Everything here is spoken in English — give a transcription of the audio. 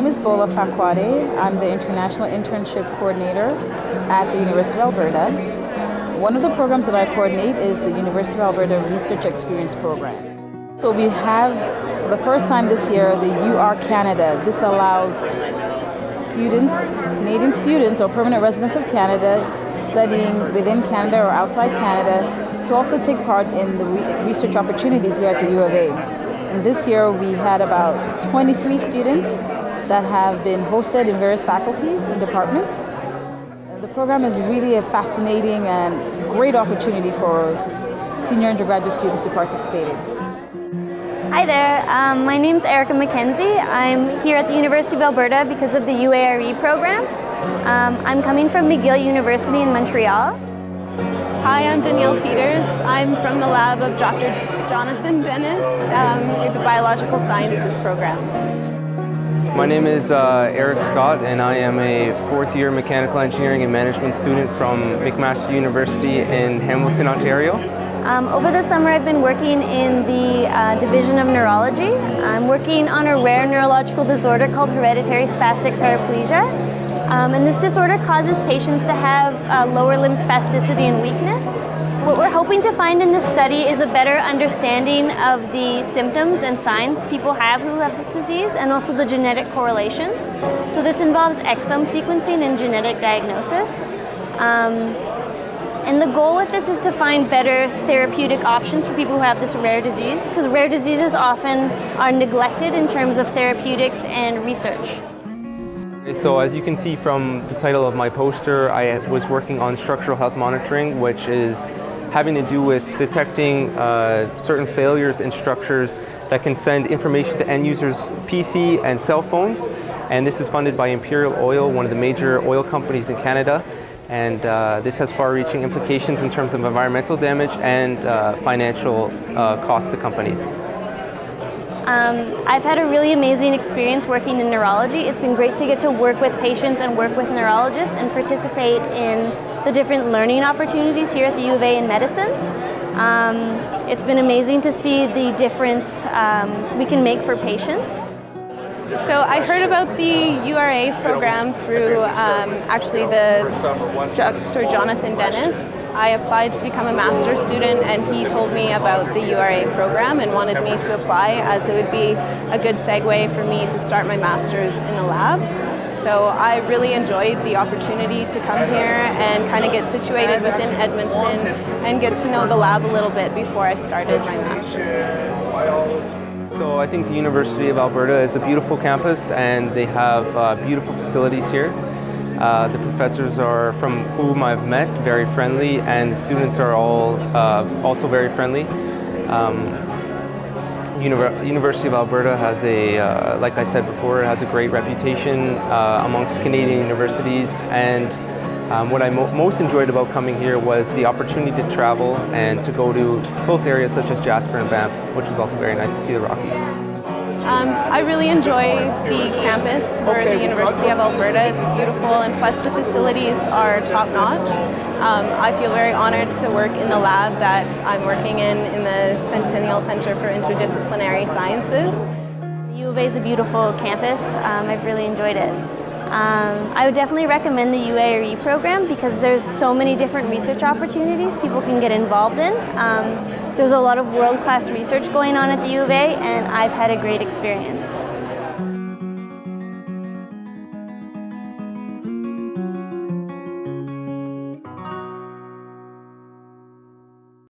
name is Bola Fakwade. I'm the International Internship Coordinator at the University of Alberta. One of the programs that I coordinate is the University of Alberta Research Experience Program. So we have, for the first time this year, the UARE Canada. This allows students, Canadian students or permanent residents of Canada studying within Canada or outside Canada to also take part in the re research opportunities here at the U of A. And this year we had about 23 students that have been hosted in various faculties and departments. The program is really a fascinating and great opportunity for senior undergraduate students to participate in. Hi there, um, my name is Erica McKenzie. I'm here at the University of Alberta because of the UARE program. Um, I'm coming from McGill University in Montreal. Hi, I'm Danielle Peters. I'm from the lab of Dr. Jonathan Dennis um, with the Biological Sciences program. My name is uh, Eric Scott and I am a fourth year mechanical engineering and management student from McMaster University in Hamilton, Ontario. Um, over the summer I've been working in the uh, Division of Neurology. I'm working on a rare neurological disorder called hereditary spastic paraplegia. Um, and this disorder causes patients to have uh, lower limb spasticity and weakness. What we're hoping to find in this study is a better understanding of the symptoms and signs people have who have this disease and also the genetic correlations. So this involves exome sequencing and genetic diagnosis. Um, and the goal with this is to find better therapeutic options for people who have this rare disease, because rare diseases often are neglected in terms of therapeutics and research. So as you can see from the title of my poster, I was working on structural health monitoring, which is having to do with detecting uh, certain failures in structures that can send information to end users' PC and cell phones. And this is funded by Imperial Oil, one of the major oil companies in Canada. And uh, this has far-reaching implications in terms of environmental damage and uh, financial uh, cost to companies. Um, I've had a really amazing experience working in neurology. It's been great to get to work with patients and work with neurologists and participate in the different learning opportunities here at the U of A in medicine. Um, it's been amazing to see the difference um, we can make for patients. So I heard about the UARE program through um, actually the Dr. Jonathan Dennis I applied to become a master's student and he told me about the UARE program and wanted me to apply as it would be a good segue for me to start my master's in the lab. So I really enjoyed the opportunity to come here and kind of get situated within Edmonton and get to know the lab a little bit before I started my master's. So I think the University of Alberta is a beautiful campus and they have uh, beautiful facilities here. Uh, the professors are from whom I've met, very friendly, and the students are all uh, also very friendly. Um, Univer University of Alberta has a, uh, like I said before, has a great reputation uh, amongst Canadian universities and um, what I mo most enjoyed about coming here was the opportunity to travel and to go to close areas such as Jasper and Banff, which was also very nice to see the Rockies. Um, I really enjoy the campus for the University of Alberta. It's beautiful and plus the facilities are top-notch. Um, I feel very honored to work in the lab that I'm working in in the Centennial Center for Interdisciplinary Sciences. U of A is a beautiful campus. Um, I've really enjoyed it. Um, I would definitely recommend the UARE program because there's so many different research opportunities people can get involved in. Um, there's a lot of world-class research going on at the U of A and I've had a great experience.